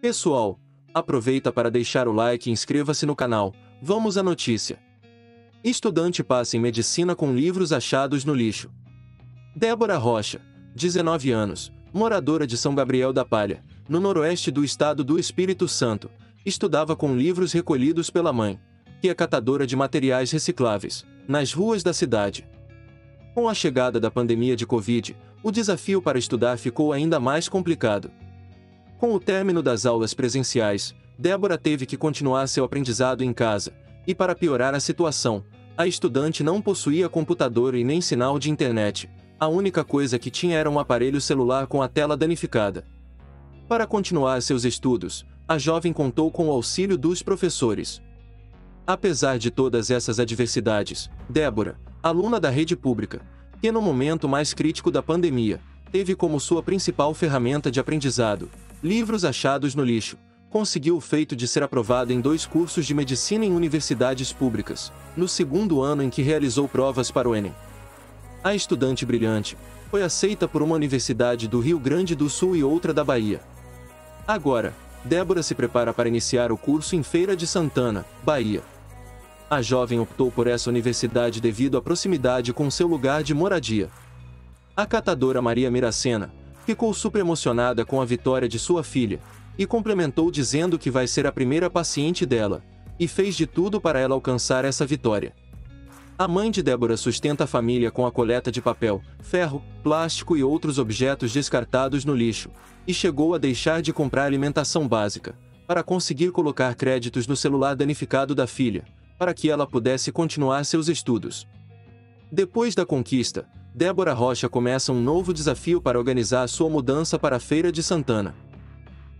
Pessoal, aproveita para deixar o like e inscreva-se no canal. Vamos à notícia. Estudante passa em medicina com livros achados no lixo. Débora Rocha, 19 anos, moradora de São Gabriel da Palha, no noroeste do estado do Espírito Santo, estudava com livros recolhidos pela mãe, que é catadora de materiais recicláveis, nas ruas da cidade. Com a chegada da pandemia de Covid, o desafio para estudar ficou ainda mais complicado. Com o término das aulas presenciais, Débora teve que continuar seu aprendizado em casa, e para piorar a situação, a estudante não possuía computador e nem sinal de internet. A única coisa que tinha era um aparelho celular com a tela danificada. Para continuar seus estudos, a jovem contou com o auxílio dos professores. Apesar de todas essas adversidades, Débora, aluna da rede pública, que no momento mais crítico da pandemia, teve como sua principal ferramenta de aprendizado livros achados no lixo, conseguiu o feito de ser aprovada em dois cursos de medicina em universidades públicas, no segundo ano em que realizou provas para o Enem. A estudante brilhante foi aceita por uma universidade do Rio Grande do Sul e outra da Bahia. Agora, Débora se prepara para iniciar o curso em Feira de Santana, Bahia. A jovem optou por essa universidade devido à proximidade com seu lugar de moradia. A catadora Maria Miracena ficou super emocionada com a vitória de sua filha, e complementou dizendo que vai ser a primeira paciente dela, e fez de tudo para ela alcançar essa vitória. A mãe de Débora sustenta a família com a coleta de papel, ferro, plástico e outros objetos descartados no lixo, e chegou a deixar de comprar alimentação básica, para conseguir colocar créditos no celular danificado da filha, para que ela pudesse continuar seus estudos. Depois da conquista, Débora Rocha começa um novo desafio para organizar sua mudança para a Feira de Santana.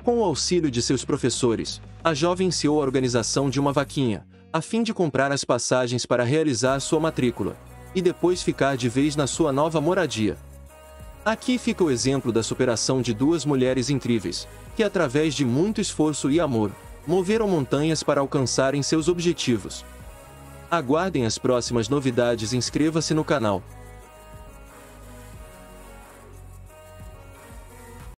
Com o auxílio de seus professores, a jovem iniciou a organização de uma vaquinha, a fim de comprar as passagens para realizar sua matrícula, e depois ficar de vez na sua nova moradia. Aqui fica o exemplo da superação de duas mulheres incríveis, que através de muito esforço e amor, moveram montanhas para alcançarem seus objetivos. Aguardem as próximas novidades e inscreva-se no canal.